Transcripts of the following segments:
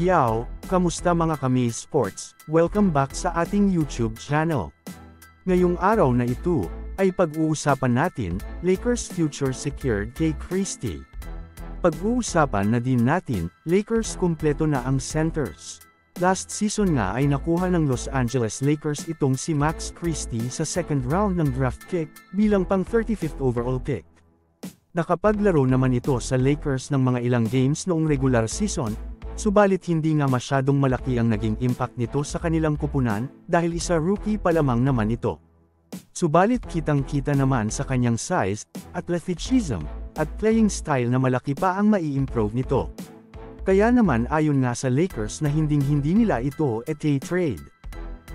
Yo, kamusta mga kami sports? Welcome back sa ating YouTube channel. Ngayong araw na ito, ay pag-uusapan natin, Lakers future secured kay Christie. Pag-uusapan na din natin, Lakers kumpleto na ang centers. Last season nga ay nakuha ng Los Angeles Lakers itong si Max Christie sa second round ng draft pick, bilang pang 35th overall pick. Nakapaglaro naman ito sa Lakers ng mga ilang games noong regular season, Subalit hindi nga masyadong malaki ang naging impact nito sa kanilang kupunan, dahil isa rookie pa lamang naman ito. Subalit kitang-kita naman sa kanyang size, athleticism, at playing style na malaki pa ang mai-improve nito. Kaya naman ayon nga sa Lakers na hinding-hindi nila ito et-trade.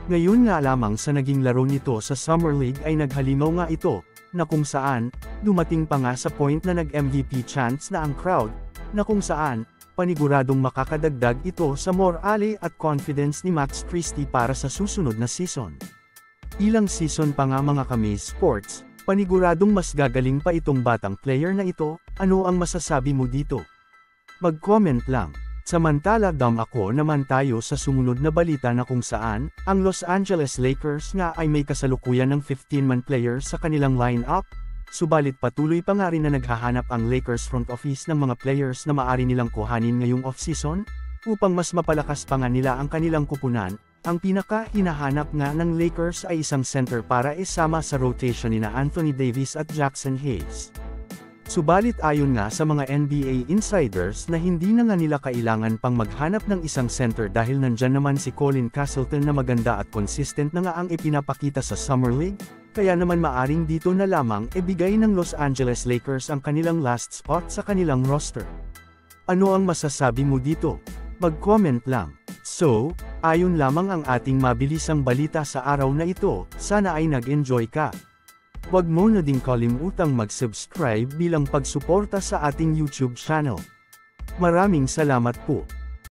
Ngayon nga lamang sa naging laro nito sa Summer League ay naghalimaw nga ito, na kung saan, dumating pa nga sa point na nag-MVP chance na ang crowd, na kung saan, paniguradong makakadagdag ito sa morale at confidence ni Max Christie para sa susunod na season. Ilang season pa nga mga kami sports, paniguradong mas gagaling pa itong batang player na ito, ano ang masasabi mo dito? Mag-comment lang. Samantala dam ako naman tayo sa sumunod na balita na kung saan, ang Los Angeles Lakers nga ay may kasalukuyan ng 15-man player sa kanilang lineup, Subalit patuloy pa nga rin na naghahanap ang Lakers front office ng mga players na maari nilang kuhanin ngayong off-season, upang mas mapalakas pa nga nila ang kanilang kupunan, ang pinaka hinahanap nga ng Lakers ay isang center para isama sa rotation ni na Anthony Davis at Jackson Hayes. Subalit ayon nga sa mga NBA insiders na hindi na nga nila kailangan pang maghanap ng isang center dahil nandyan naman si Colin Castleton na maganda at consistent na nga ang ipinapakita sa Summer League, kaya naman maaring dito na lamang ibigay ng Los Angeles Lakers ang kanilang last spot sa kanilang roster. Ano ang masasabi mo dito? Mag-comment lang. So, ayon lamang ang ating mabilisang balita sa araw na ito, sana ay nag-enjoy ka. Huwag mo na ding kalimutang mag-subscribe bilang pagsuporta sa ating YouTube channel. Maraming salamat po.